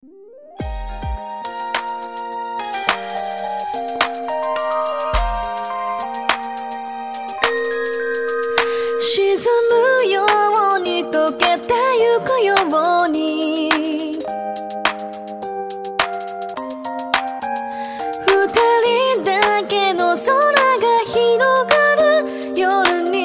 沈むように溶けてゆくように。二人だけの空が広がる夜に。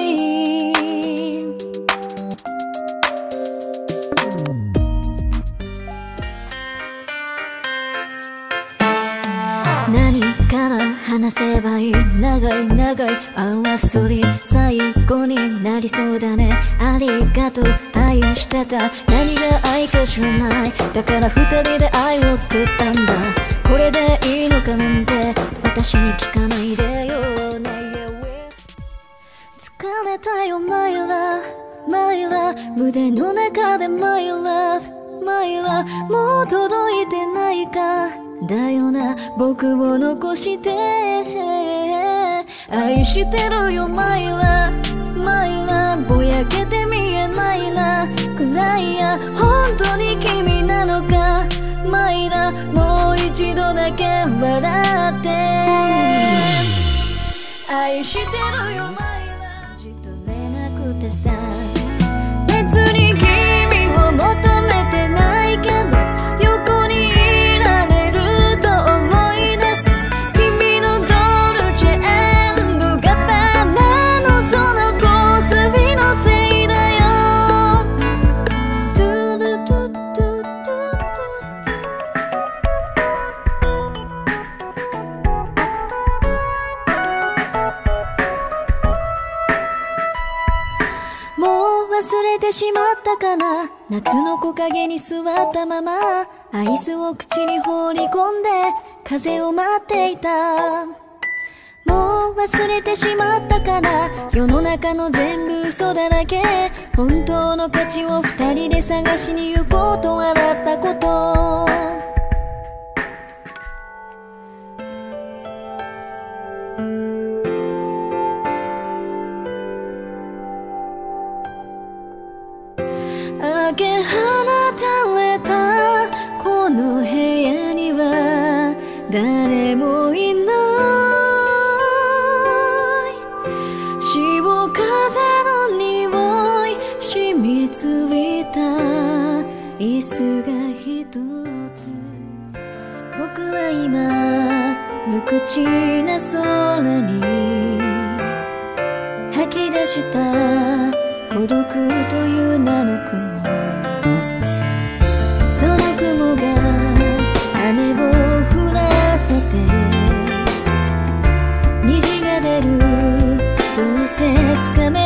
話せばいい。長い長いあわり最後になりそうだね。ありがとう。愛してた。何が愛か知らない。だから二人で愛を作ったんだ。これでいいのかなんて。私に聞かないでよ。ね疲れたよマイラ。マイラ。胸の中でマイラ。マイラ。もう届いてないか。だよな僕を残して。愛してるよマイラマイラぼやけて見えないな。暗いや本当に君なのか。マイラもう一度だけ笑って。愛してるよマイラじっと寝なくてさ。忘れてしまったかな？夏の木陰に座ったままアイスを口に放り込んで風を待っていた。もう忘れてしまったかな？世の中の全部嘘だらけ。本当の価値を二人で探しに行こうとは椅子が一つ。僕は今無口な空に吐き出した孤独という名の雲。その雲が雨を降らせて。虹が出る。どうせつかめ